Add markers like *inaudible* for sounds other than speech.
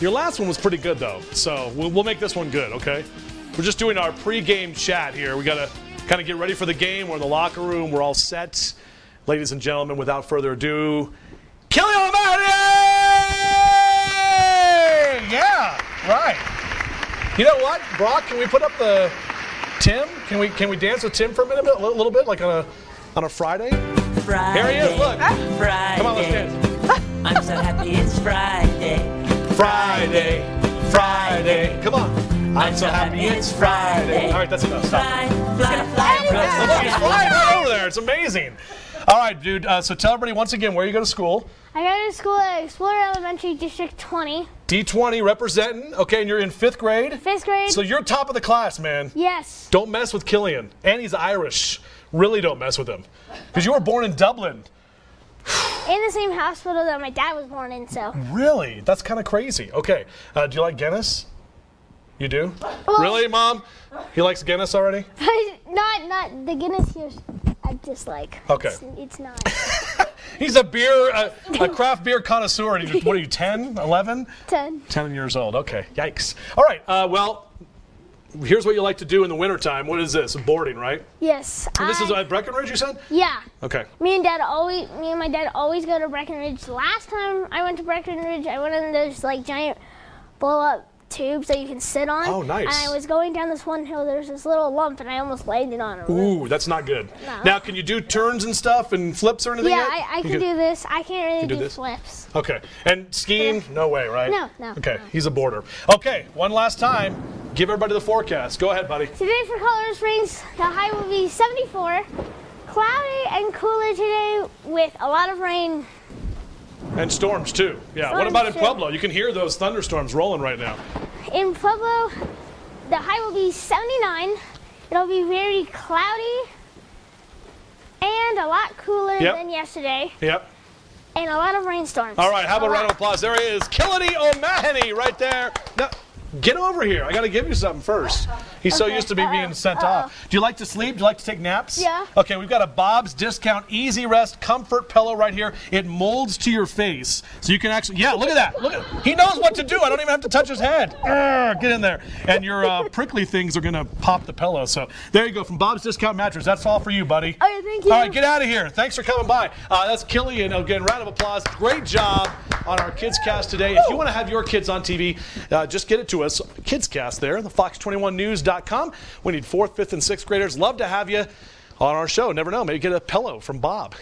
Your last one was pretty good, though. So we'll, we'll make this one good, okay? We're just doing our pregame chat here. We got to kind of get ready for the game. We're in the locker room. We're all set. Ladies and gentlemen, without further ado, Kelly O'Malley! Yeah, right. You know what, Brock? Can we put up the Tim? Can we can we dance with Tim for a minute, a little, little bit, like on a on a Friday? Friday. Here he is. Look. Friday. Come on, let's dance. Friday. Come. I'm so happy it's Friday. All right, that's enough. Stop. Fly, fly, fly, look, he's fly. flying right over there. It's amazing. All right, dude. Uh, so tell everybody once again where you go to school. I go to school at Explorer Elementary District 20, D20 representing. Okay, and you're in fifth grade. fifth grade. So you're top of the class, man. yes. Don't mess with Cillian. And he's Irish. Really don't mess with him. Because you were born in Dublin. In the same hospital that my dad was born in, so. Really? That's kind of crazy. Okay. Uh, do you like Guinness? You do? Well- really, Mom? He likes Guinness already? *laughs* not, not the Guinness here. I just like. Okay. It's, it's not. *laughs* He's a beer, a, a *laughs* craft beer connoisseur. And he's, what are you, 10, 11? 10. 10 years old. Okay. Yikes. All right. Uh, well, here's what you like to do in the wintertime. What is this? Boarding, right? Yes. And this is at Breckenridge, you said? yeah. Okay. Me and dad always, me and my dad always go to Breckenridge. Last time I went to Breckenridge, I went in those like giant blow up tubes that you can sit on. Oh, nice. And I was going down this one hill. There's this little lump, and I almost landed on it. Ooh, that's not good. No. Now, can you do turns and stuff and flips or anything Yeah, yet? I, I You can do this. I can't really do do, this? flips. Okay. And skiing? No way, right? No, no, Okay. no. He's a boarder. Okay. One last time. Give everybody the forecast. Go ahead, buddy. Today for Colorado Springs, the high will be 74. Cloudy and cooler today with a lot of rain. And storms, too. Yeah. what about in. Pueblo? You can hear those thunderstorms rolling right now. In Pueblo, the high will be 79. It'll be very cloudy and a lot cooler Yep. than yesterday, Yep. and a lot of rainstorms. All right, how about a round of applause? There he is, Killany O'Mahony, right there. Now, get over here. I got to give you something first. He's so used to me being sent Uh-oh. off. Do you like to sleep? Do you like to take naps? Yeah. Okay, we've got a Bob's Discount Easy Rest Comfort Pillow right here. It molds to your face, so you can actually. Yeah, look at that. Look at. He knows what to do. I don't even have to touch his head. Get in there, and your uh, prickly things are gonna pop the pillow. So there you go from Bob's Discount Mattress. That's all for you, buddy. Okay, thank you. All right, get out of here. Thanks for coming by. Uh, that's Cillian. Again, round of applause. Great job on our Kids Cast today. If you want to have your kids on TV, uh, just get it us. Kids Cast there, the fox21news.com. We need fourth, fifth, and sixth graders. Love to have you on our show. Never know, maybe get a pillow from Bob.